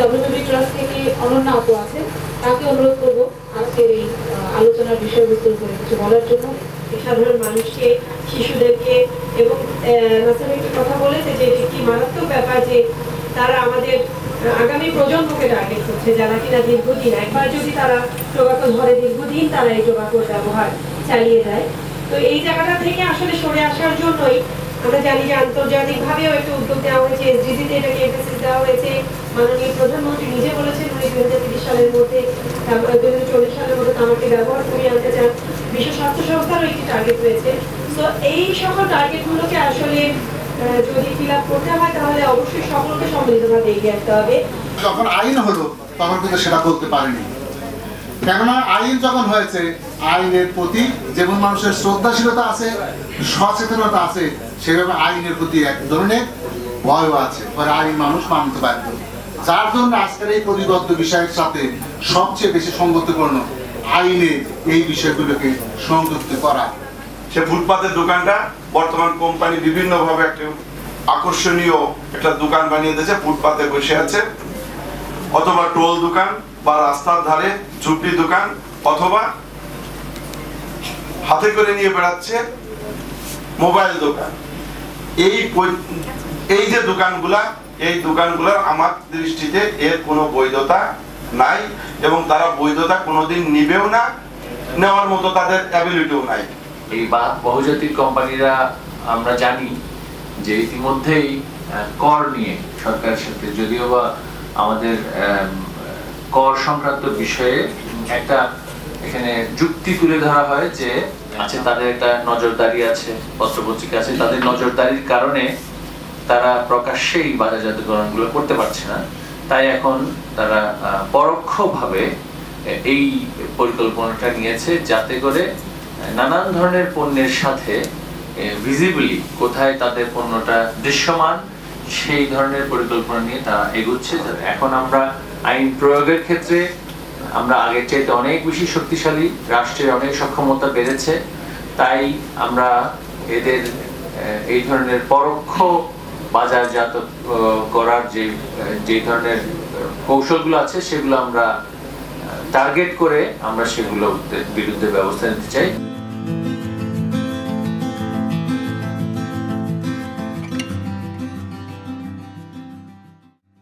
WW trust থেকে অনন্যা আপু আছেন, তাকে অনুরোধ করব আজকের এই আলোচনার বিষয়বস্তুর উপরে কিছু বলার জন্য। সাধারণ মানুষকে, শিশুদেরকে এবং নাসার কথা বলেছে যে একটি মারাত্মক ব্যাপার যে তারা আমাদের আগামী প্রজন্মকে টার্গেট করছে, যারা কিনা দীর্ঘদিন, একবার যদি তারা টোবাকো ধরে, দীর্ঘদিন তারা এই টোবাকোর ব্যবহার চালিয়ে যায়। তো এই জায়গাটা থেকে আসলে সরে আসার জন্যই আমরা জানি যে আন্তর্জাতিকভাবেও একটা উদ্যোগ নেওয়া হয়েছে, এসডিজিতে এটাকে এমফেসিস দেওয়া হয়েছে। মাননীয় প্রধানমন্ত্রী নিজে বলেছেন উনি দুই হাজার তিরিশ সালের মধ্যে দুই হাজার চল্লিশ সালের মধ্যে তামাকে ব্যবহার কমিয়ে আনতে চান। বিশ্ব স্বাস্থ্য সংস্থারও একটি টার্গেট রয়েছে। তো এই সকল টার্গেটগুলোকে আসলে যদি ফিল আপ করতে হয়, তাহলে অবশ্যই সকলকে সম্মিলিতভাবে এগিয়ে আসতে হবে। যখন আইন হলো, তখন কিন্তু সেটা বলতে পারেনি। কেননা আইন যখন হয়েছে, আইনের প্রতি যেমন মানুষের শ্রদ্ধাশীলতা আছে, সচেতনতা আছে, সেভাবে আইনের প্রতি এক ধরনের ভয়ও আছে পরে আইন মানুষ মানতে বাধ্য যার জন্য আজকের এই প্রতিবদ্ধ বিষয়ের সাথে সবচেয়ে বেশি সঙ্গতিপূর্ণ আইনে এই বিষয়গুলোকে সংযুক্ত করা। সে ফুটপাতের দোকানটা বর্তমান কোম্পানি বিভিন্নভাবে একটা আকর্ষণীয় একটা দোকান বানিয়ে দিয়েছে, ফুটপাতে বসে আছে। অথবা টোল দোকান বা রাস্তার ধারে ঝুপড়ি দোকান অথবা হাতে করে নিয়ে বেড়াচ্ছে মোবাইল দোকান। এই এই যে দোকানগুলা এই দোকানগুলোর আমার দৃষ্টিতে এর কোনো বৈধতা নাই এবং তারা বৈধতা কোনোদিন নিবেও না নেওয়ার মতো তাদের অ্যাবিলিটিও নাই। এই বা- বহুজাতিক কোম্পানিরা আমরা জানি যে ইতিমধ্যেই কর নিয়ে সরকারের সাথে যদিও বা আমাদের আম, কর সংক্রান্ত বিষয়ে একটা এখানে যুক্তি তুলে ধরা হয় যে আছে তাদের একটা নজরদারি আছে, পত্রপত্রিকা আছে। তাদের নজরদারির কারণে তারা প্রকাশ্যেই বাজারজাতকরণগুলো করতে পারছে না। তাই এখন তারা পরোক্ষভাবে এই পরিকল্পনাটা নিয়েছে যাতে করে নানান ধরনের পণ্যের সাথে ভিজিবলি কোথায় তাদের পণ্যটা দৃশ্যমান, সেই ধরনের পরিকল্পনা নিয়ে তারা এগুচ্ছে। এখন আমরা আইন প্রয়োগের ক্ষেত্রে আমরা আগের চাইতে অনেক বেশি শক্তিশালী, রাষ্ট্রের অনেক সক্ষমতা বেড়েছে। তাই আমরা এদের এই ধরনের পরোক্ষ বাজারজাত করার যে যে ধরনের কৌশলগুলো আছে, সেগুলো আমরা টার্গেট করে আমরা সেগুলোর বিরুদ্ধে ব্যবস্থা নিতে চাই।